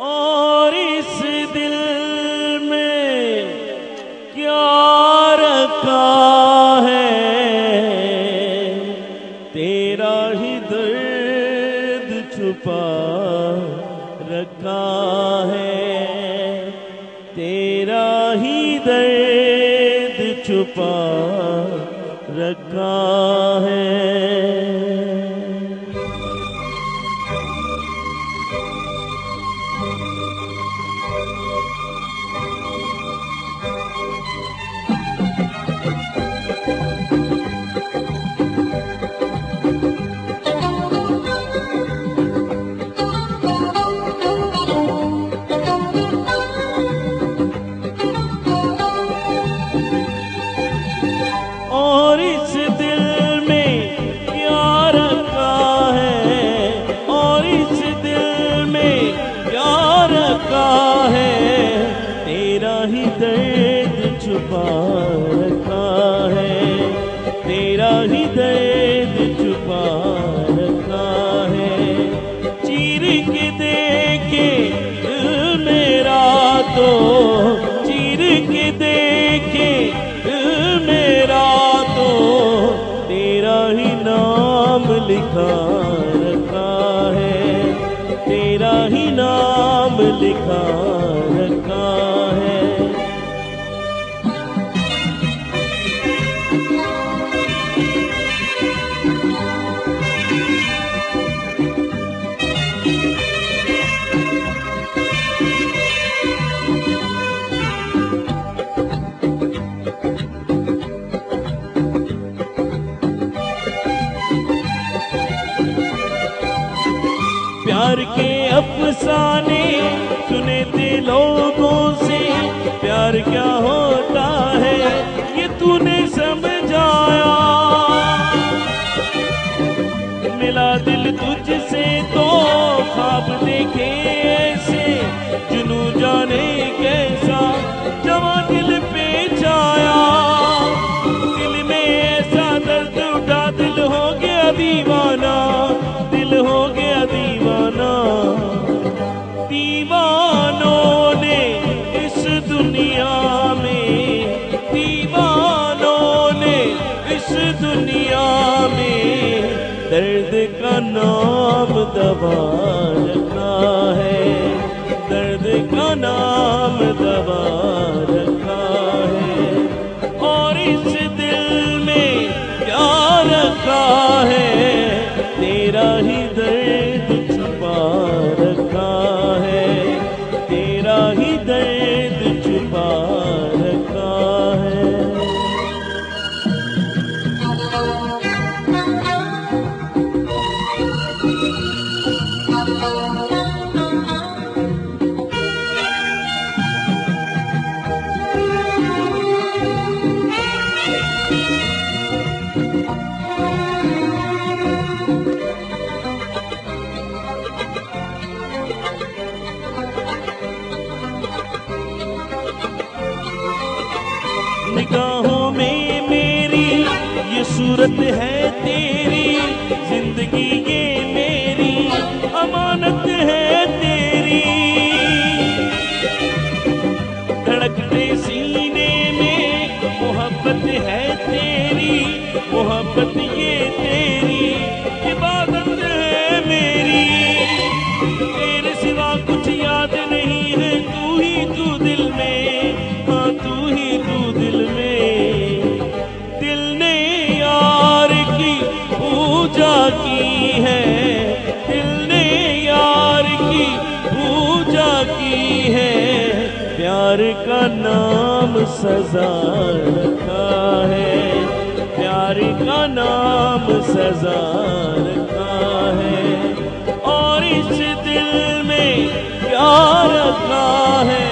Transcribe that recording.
और इस दिल में क्या रखा है? तेरा ही दर्द छुपा रखा है। तेरा ही दर्द छुपा रखा है। दर्द छुपा रखा है। तेरा ही दर्द छुपा रखा है। चीर के देखे मेरा तो चीर के देखे मेरा तो तेरा ही नाम लिखा रखा है। तेरा ही नाम लिखा है प्यार के अफसाने सुने थे लोगों से, प्यार क्या होता है, ये तूने समझाया। मिला दिल तुझसे तो ख्वाब देखे ऐसे, जुनू जाने कैसा, जवा दिल पे छाया। दिल में ऐसा दर्द उठा, दिल हो गया दीवाना। दुनिया में दीवानों ने इस दुनिया में दर्द का नाम दबा तेरा ही दर्द छुपा सूरत है तेरी प्यार का नाम सजा रखा है। प्यार का नाम सजा रखा है। और इस दिल में प्यार रखा है।